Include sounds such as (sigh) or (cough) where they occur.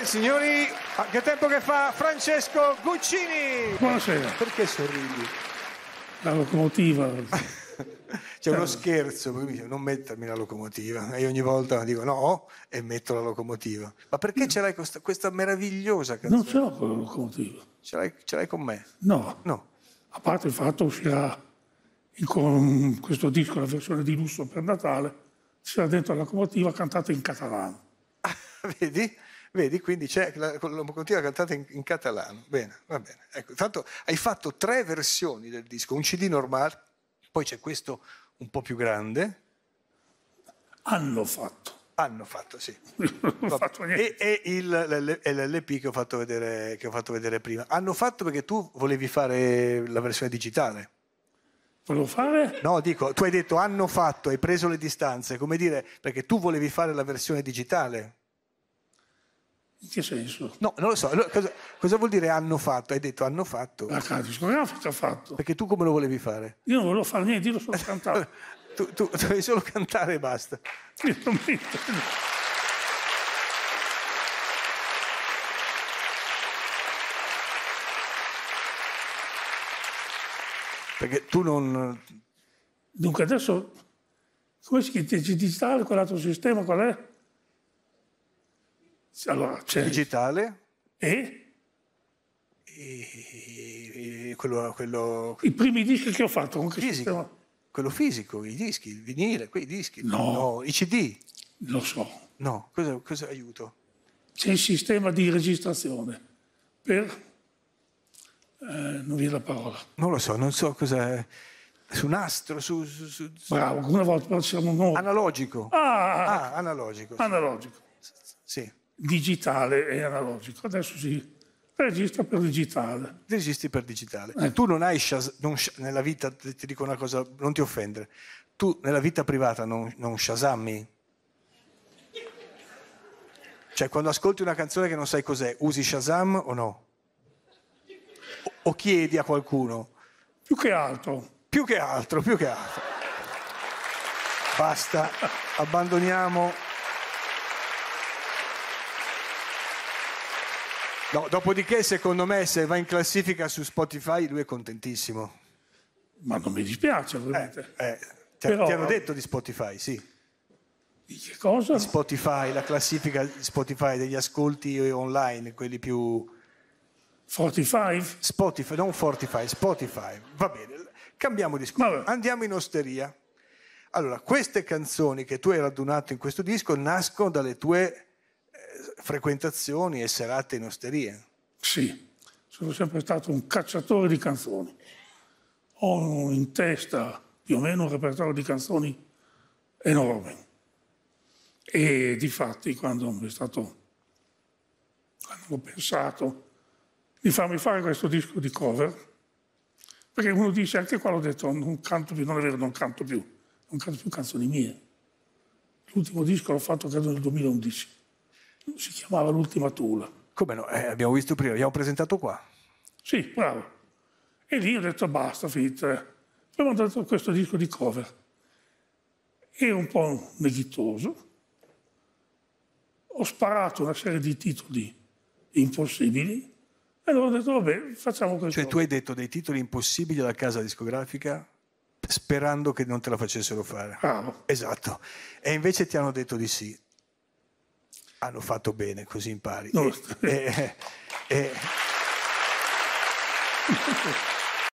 E signori, a che tempo che fa Francesco Guccini? Buonasera. Perché sorridi? La locomotiva. (laughs) C'è uno scherzo, mi dice non mettermi la locomotiva. E io ogni volta dico no e metto la locomotiva. Ma perché ce l'hai questa, questa meravigliosa canzone? Non ce l'ho con la locomotiva. Ce l'hai, ce l'hai con me? No. No. A parte il fatto uscirà con questo disco la versione di lusso per Natale, c'era dentro la locomotiva cantata in catalano. (laughs) Vedi? Vedi, quindi c'è la, locomotiva cantata in, in catalano. Bene, va bene. Ecco, tanto hai fatto tre versioni del disco, un CD normale, poi c'è questo un po' più grande. Hanno fatto. Hanno fatto, sì. (laughs) non ho fatto niente. E, e il, l'L- l'LP che ho, fatto vedere, che ho fatto vedere prima. Hanno fatto perché tu volevi fare la versione digitale. Volevo fare? No, dico, tu hai detto hanno fatto, hai preso le distanze, come dire, perché tu volevi fare la versione digitale. In che senso? No, non lo so. Allora, cosa, cosa vuol dire hanno fatto? Hai detto hanno fatto. La casa discografica ha fatto. Perché tu come lo volevi fare? Io non volevo fare niente, io lo solo (laughs) cantare. Tu, tu dovevi solo cantare e basta. Io non mi intendo. Perché tu non... Dunque adesso, come si chiama? Digitale, quell'altro sistema qual è? Allora, c'è Digitale, e e- e- quello, quello i primi dischi che ho fatto con che fisico, sistema? quello fisico, i dischi, il vinile, quei dischi. No. i CD. Lo so. No, cosa, cosa aiuto? C'è il sistema di registrazione per... eh, non viene la parola. Non lo so, non so cosa... Su nastro, su... su- su- su- Bravo, una volta siamo noi. Analogico. Ah, Ah, analogico. analogico. Sì. Digitale e analogico. Adesso si registra per digitale. Registri per digitale. Eh. Tu non hai Shaz- non Sh- nella vita, ti dico una cosa, non ti offendere. Tu nella vita privata non, non Shazammi? Cioè, quando ascolti una canzone che non sai cos'è, usi Shazam o no? O, o chiedi a qualcuno? Più che altro, Più che altro, più che altro. Basta, abbandoniamo. No, dopodiché, secondo me, se va in classifica su Spotify, lui è contentissimo. ma non mi dispiace ovviamente. Eh, ti, Però- ti hanno detto di Spotify, sì. Di che cosa? Spotify, la classifica di Spotify degli ascolti online, quelli più 45? Spotify, non Fortify, Spotify. Va bene, cambiamo discorso. Andiamo in osteria. Allora, queste canzoni che tu hai radunato in questo disco nascono dalle tue eh, frequentazioni e serate in osteria. Sì, sono sempre stato un cacciatore di canzoni. Ho in testa più o meno un repertorio di canzoni enorme. E di fatti quando è stato, quando ho pensato di farmi fare questo disco di cover, perché uno dice anche qua l'ho detto, non canto più, non è vero, non canto più, non canto più canzoni mie. L'ultimo disco l'ho fatto credo nel 2011, si chiamava L'ultima Tula. Come no? Eh, abbiamo visto prima, abbiamo presentato qua. Sì, bravo. E lì ho detto basta, finito. Poi ho mandato questo disco di cover. E un po' neghitoso. Ho sparato una serie di titoli impossibili. E allora ho detto, vabbè, facciamo questo. Cioè, tu hai detto dei titoli impossibili alla casa discografica sperando che non te la facessero fare. Bravo. Esatto. E invece ti hanno detto di sì. Hanno fatto bene, così impari. No. E- e- e-